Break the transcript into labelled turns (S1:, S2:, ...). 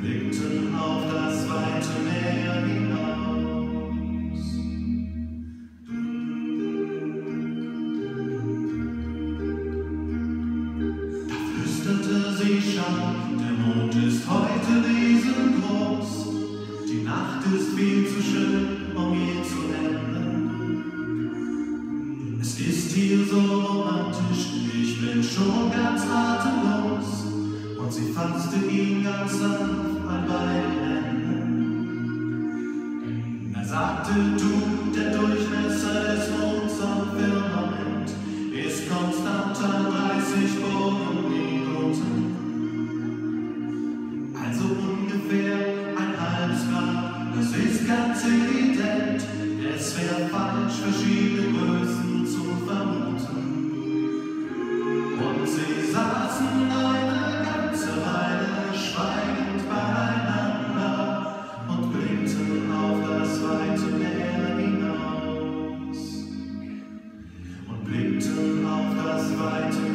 S1: blickten auf das weite Meer hinaus. Da flüsterte sie schon, der Mond ist heute riesengroß, die Nacht ist viel zu schön, um je zu enden. Es ist hier so romantisch, ich bin schon ganz atemlos und sie fasste ihn ganz an sagte, du, der Durchmesser des Monds am Firmament ist konstanter 30 Bogenminuten. Also ungefähr ein halbes Grad, das ist ganz evident. Es wäre falsch, verschiedene. blickten auf das weite